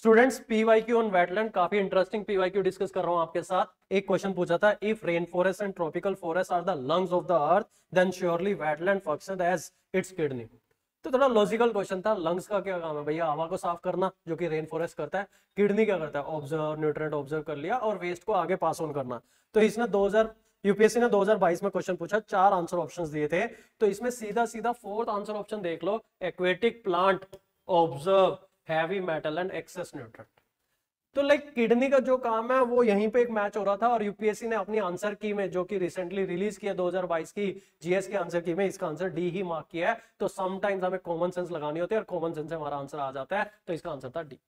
Students PYQ on wetland काफ़ी interesting PYQ discuss कर रहा हूँ आपके साथ। एक क्वेश्चन पूछा था if rain forest and tropical forest are the lungs of the earth then surely wetland function as its kidney तो थोड़ा लॉजिकल क्वेश्चन था लंग्स का क्या काम है? भैया, हवा को साफ़ करना, जो कि रेन फॉरेस्ट करता है किडनी क्या करता है? ऑब्ज़र्व न्यूट्रेंट ऑब्ज़र्व कर लिया और वेस्ट को आगे पास ऑन करना। तो इसने 2000 यूपीएससी ने 2022 में क्वेश्चन पूछा, चार आंसर ऑप्शंस दिए थे। तो इसमें सीधा सीधा फोर्थ आंसर ऑप्शन देख लो aquatic plant observe heavy metal and excess nutrient तो लाइक किडनी का जो काम है, वो यहीं पे एक मैच हो रहा था और यूपीएससी ने अपनी आंसर की में, जो कि रिसेंटली रिलीज़ किया 2022 की जीएस के आंसर की में, इसका आंसर डी ही मार्क किया है। तो समटाइम्स हमें कॉमन सेंस लगानी होती है और कॉमन सेंस से हमारा आंसर आ जाता है तो इसका आंसर था डी